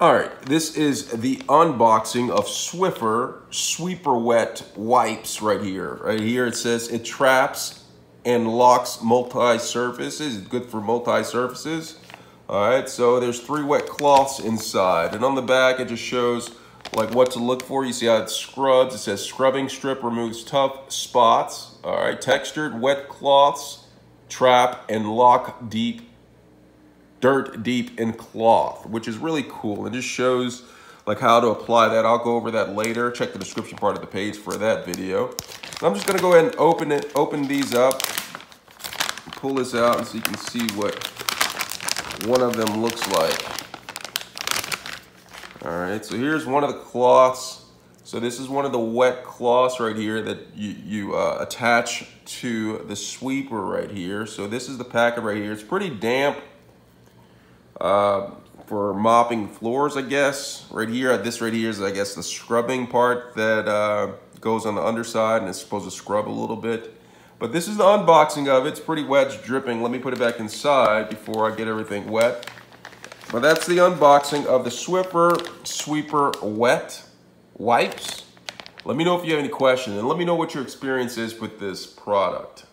All right, this is the unboxing of Swiffer Sweeper Wet Wipes right here. Right here it says it traps and locks multi-surfaces. It's good for multi-surfaces. All right, so there's three wet cloths inside. And on the back, it just shows like what to look for. You see how it scrubs. It says scrubbing strip removes tough spots. All right, textured wet cloths trap and lock deep dirt deep in cloth, which is really cool. It just shows like how to apply that. I'll go over that later. Check the description part of the page for that video. I'm just gonna go ahead and open it, open these up, pull this out and so you can see what one of them looks like. All right, so here's one of the cloths. So this is one of the wet cloths right here that you, you uh, attach to the sweeper right here. So this is the packet right here. It's pretty damp uh, for mopping floors, I guess. Right here, this right here is, I guess, the scrubbing part that uh, goes on the underside and it's supposed to scrub a little bit. But this is the unboxing of it. It's pretty wet, it's dripping. Let me put it back inside before I get everything wet. But that's the unboxing of the Swiffer Sweeper Wet Wipes. Let me know if you have any questions and let me know what your experience is with this product.